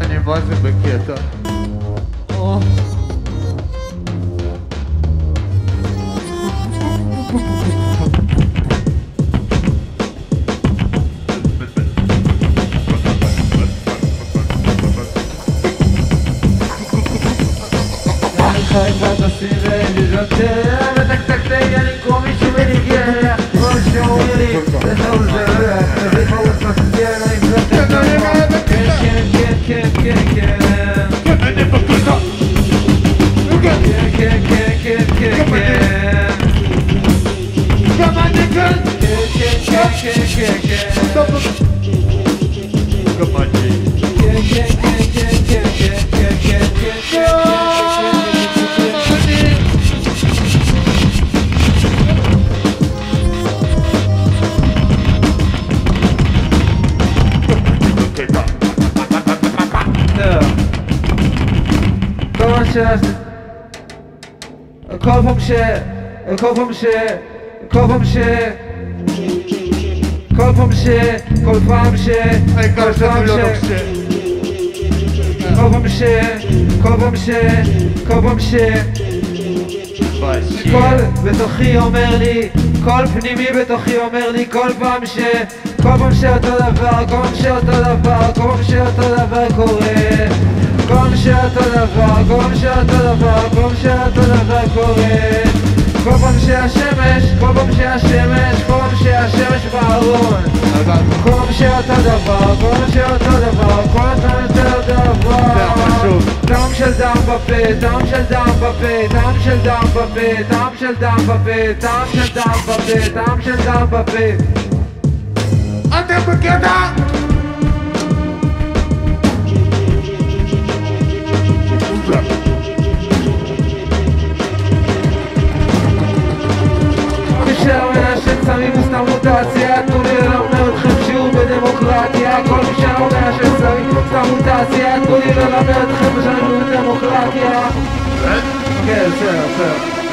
Hani bazı bekliyor. Oh. Hai fatto silenzio da te Vedek tak te jeli komici meni gje Prošio meni da se uzere Ripa usta sjena i vrte Kjen, kjen, kjen, kjen, kjen כל פעם ש... העיקר כל פעם שאני לא ש... נוקשה. כל פעם ש... כל פעם ש... כל פעם ש... כל בתוכי אומר לי, כל פנימי בתוכי אומר לי כל פעם ש... כל פעם שאותו דבר, כל פעם שאותו דבר, כל פעם שאותו דבר קורה כל פעם שאותו דבר, כל פעם שאותו דבר, כל פעם שאותו דבר קורה כל פעם שהשמש, כל פעם שהשמש, כל פעם שהשמש בארון כל פעם שאותו דבר, כל פעם שאותו דבר, כל פעם אותו דבר. דם של דם בפה, דם של דם בפה, דם של דם בפה, דם של דם בפה, דם של דם בפה, דם של דם בפה. אתם בקטע? سيعد كل الأبيض خبزة وديمقراطية كاسافة